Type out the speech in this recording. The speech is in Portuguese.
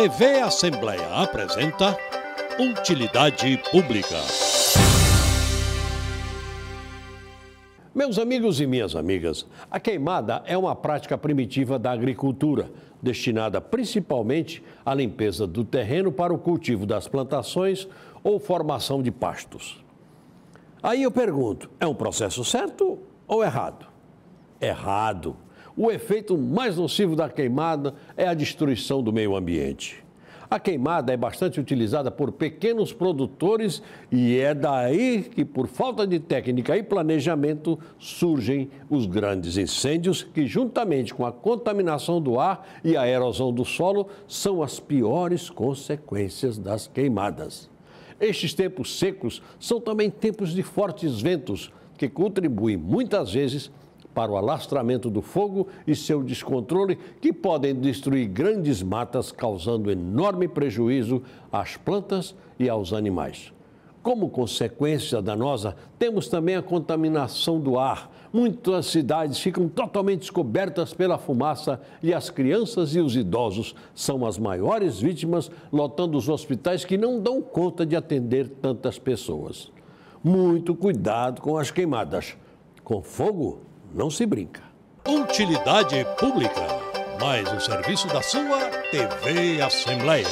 TV Assembleia apresenta Utilidade Pública. Meus amigos e minhas amigas, a queimada é uma prática primitiva da agricultura, destinada principalmente à limpeza do terreno para o cultivo das plantações ou formação de pastos. Aí eu pergunto: é um processo certo ou errado? Errado. O efeito mais nocivo da queimada é a destruição do meio ambiente. A queimada é bastante utilizada por pequenos produtores e é daí que, por falta de técnica e planejamento, surgem os grandes incêndios que, juntamente com a contaminação do ar e a erosão do solo, são as piores consequências das queimadas. Estes tempos secos são também tempos de fortes ventos, que contribuem muitas vezes para o alastramento do fogo e seu descontrole, que podem destruir grandes matas, causando enorme prejuízo às plantas e aos animais. Como consequência danosa, temos também a contaminação do ar. Muitas cidades ficam totalmente cobertas pela fumaça e as crianças e os idosos são as maiores vítimas, lotando os hospitais que não dão conta de atender tantas pessoas. Muito cuidado com as queimadas. Com fogo, não se brinca. Utilidade Pública. Mais um serviço da sua TV Assembleia.